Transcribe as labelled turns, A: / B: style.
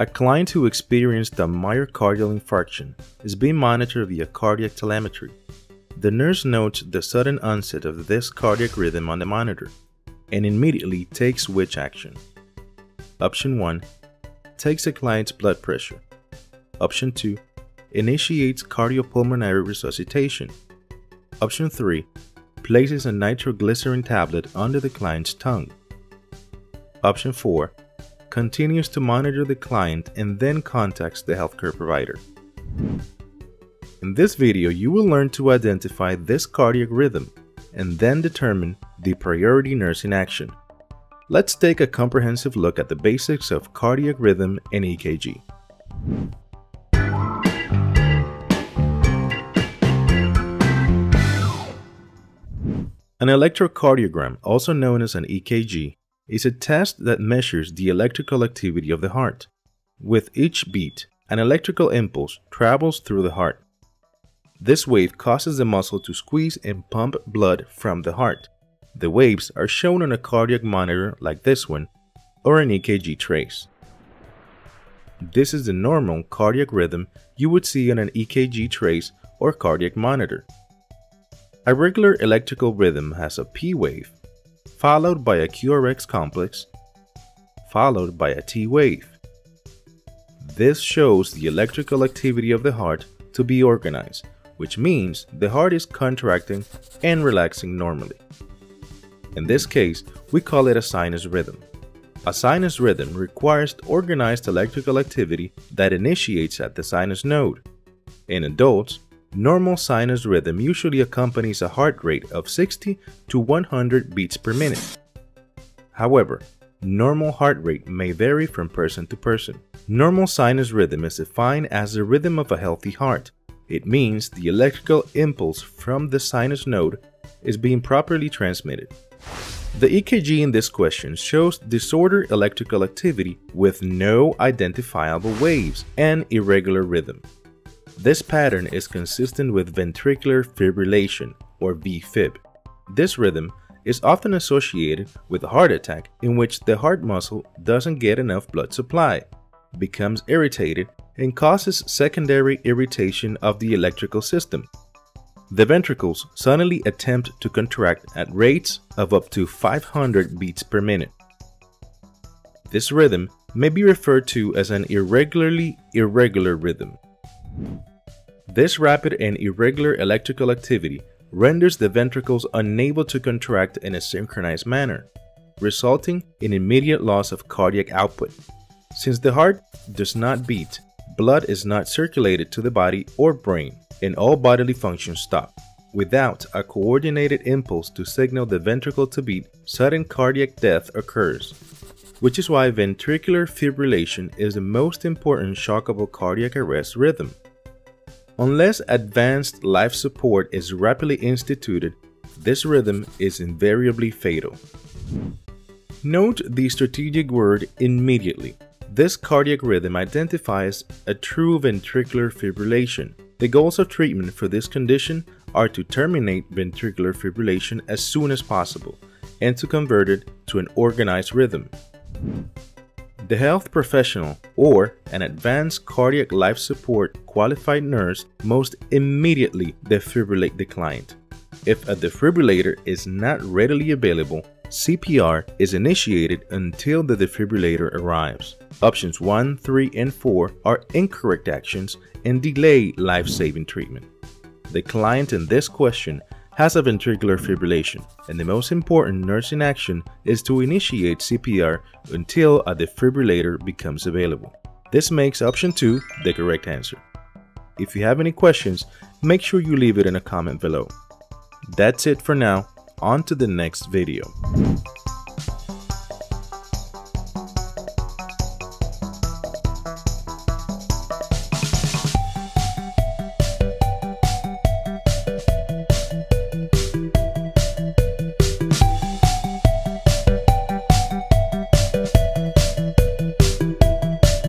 A: A client who experienced a myocardial infarction is being monitored via cardiac telemetry. The nurse notes the sudden onset of this cardiac rhythm on the monitor and immediately takes which action. Option 1 takes a client's blood pressure. Option 2 initiates cardiopulmonary resuscitation. Option 3 places a nitroglycerin tablet under the client's tongue. Option 4 continues to monitor the client and then contacts the healthcare provider. In this video, you will learn to identify this cardiac rhythm and then determine the priority nursing action. Let's take a comprehensive look at the basics of cardiac rhythm and EKG. An electrocardiogram, also known as an EKG, is a test that measures the electrical activity of the heart. With each beat, an electrical impulse travels through the heart. This wave causes the muscle to squeeze and pump blood from the heart. The waves are shown on a cardiac monitor like this one or an EKG trace. This is the normal cardiac rhythm you would see on an EKG trace or cardiac monitor. A regular electrical rhythm has a P wave, followed by a QRS complex, followed by a T wave. This shows the electrical activity of the heart to be organized, which means the heart is contracting and relaxing normally. In this case, we call it a sinus rhythm. A sinus rhythm requires organized electrical activity that initiates at the sinus node. In adults, Normal sinus rhythm usually accompanies a heart rate of 60 to 100 beats per minute. However, normal heart rate may vary from person to person. Normal sinus rhythm is defined as the rhythm of a healthy heart. It means the electrical impulse from the sinus node is being properly transmitted. The EKG in this question shows disordered electrical activity with no identifiable waves and irregular rhythm. This pattern is consistent with ventricular fibrillation, or VFib. This rhythm is often associated with a heart attack in which the heart muscle doesn't get enough blood supply, becomes irritated, and causes secondary irritation of the electrical system. The ventricles suddenly attempt to contract at rates of up to 500 beats per minute. This rhythm may be referred to as an irregularly irregular rhythm. This rapid and irregular electrical activity renders the ventricles unable to contract in a synchronized manner, resulting in immediate loss of cardiac output. Since the heart does not beat, blood is not circulated to the body or brain, and all bodily functions stop. Without a coordinated impulse to signal the ventricle to beat, sudden cardiac death occurs, which is why ventricular fibrillation is the most important shockable cardiac arrest rhythm. Unless advanced life support is rapidly instituted, this rhythm is invariably fatal. Note the strategic word immediately. This cardiac rhythm identifies a true ventricular fibrillation. The goals of treatment for this condition are to terminate ventricular fibrillation as soon as possible and to convert it to an organized rhythm. The health professional or an advanced cardiac life support qualified nurse most immediately defibrillate the client. If a defibrillator is not readily available, CPR is initiated until the defibrillator arrives. Options 1, 3, and 4 are incorrect actions and delay life-saving treatment. The client in this question has a ventricular fibrillation, and the most important nursing action is to initiate CPR until a defibrillator becomes available. This makes option 2 the correct answer. If you have any questions, make sure you leave it in a comment below. That's it for now, on to the next video.